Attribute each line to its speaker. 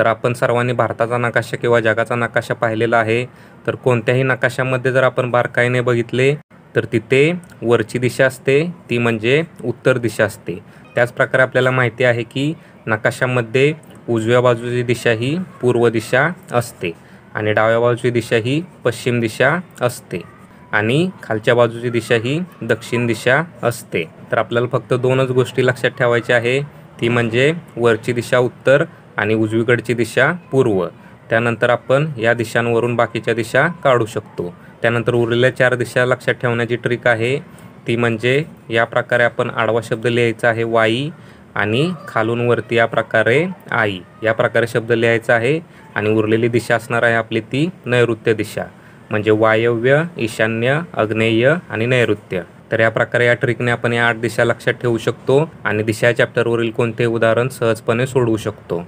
Speaker 1: तर आपण सर्वांनी भारताचा नकाशा किंवा जगाचा नकाशा पाहिलेला आहे. तर कोणत्याही नकाशामध्ये जर आपण बारकाईने बघितले तर तिथे वरची दिशा असते ती म्हणजे उत्तर दिशा असते. त्याचप्रकारे आपल्याला माहिती आहे की नकाशामध्ये उजव्या बाजूची दिशा ही पूर्व दिशा असते आणि डाव्या बाजूची दिशा ही पश्चिम दिशा असते आणि खालच्या बाजूची दिशा ही दक्षिण दिशा असते. तर आपल्याला फक्त दोनच गोष्टी लक्षात ठेवायच्या आहे ती म्हणजे वरची दिशा उत्तर आणि उजवीकडची दिशा पूर्व. त्यानंतर आपण या दिशांवरून बाकीच्या दिशा काढू शकतो. त्यानंतर उरलेल्या चार दिशा लक्षात ठेवण्याची ट्रिक आहे. ती म्हणजे या प्रकारे आपण आडवा शब्द लिहायचा आहे वाई आणि खालून वरती या प्रकारे आई. या प्रकारे शब्द लिहायचा आहे आणि उरलेली दिशा असणार आहे आपली ती नैऋत्य दिशा. म्हणजे वायव्य ईशान्य आग्नेय आणि नैऋत्य. तर या प्रकारे या ट्रिकने आपण या आठ दिशा लक्षात ठेवू शकतो आणि दिशा चॅप्टरवरील कोणतेही उदाहरण सहजपणे सोडवू शकतो.